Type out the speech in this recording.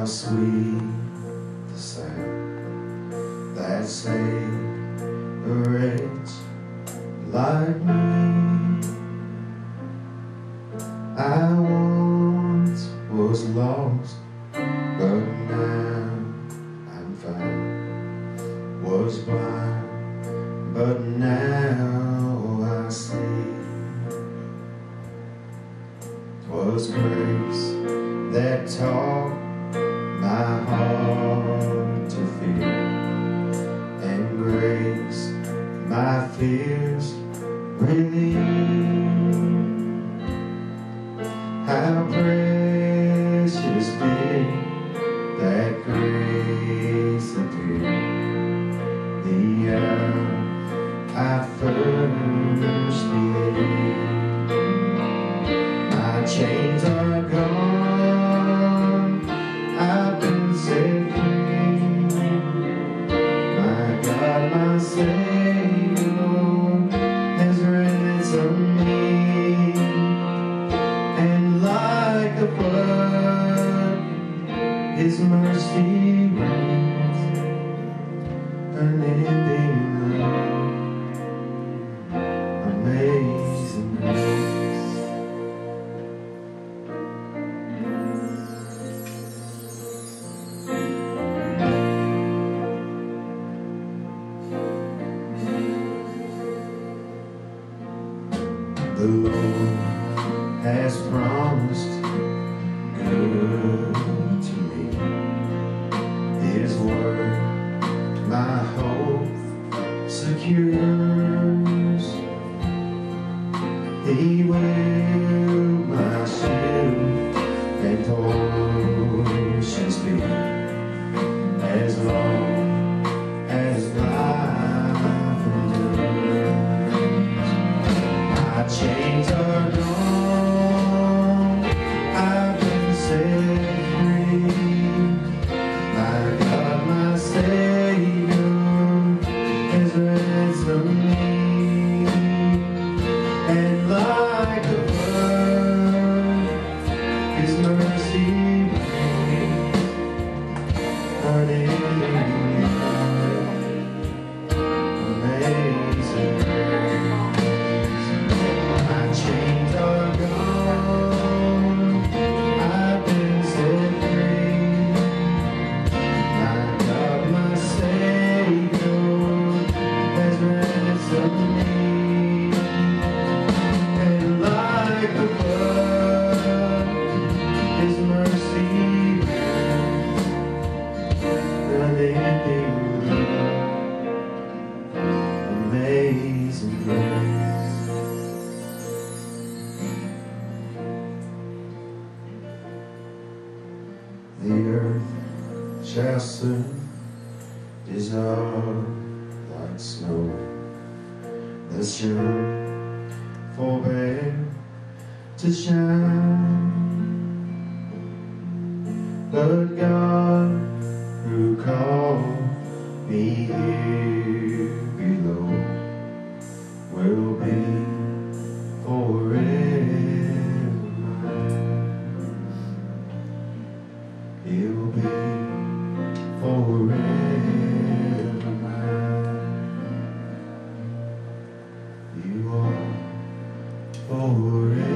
How sweet the sound that saved a wretch like me. I once was lost, but now I'm found. Was blind, but now I see. Was grace that taught fears relieved. How precious did that grace appear the hour I first believed. My chains are gone, I've been set free. My God, my Savior, a flood, His mercy reigns, unending love, amazing grace. The Lord has promised good to me. His word, my hope secures. He will my shield and portion be as long as life endures. My chains are amazing grace. The earth shall soon dissolve like snow. The sun forbear to shine. But God, forever. You are forever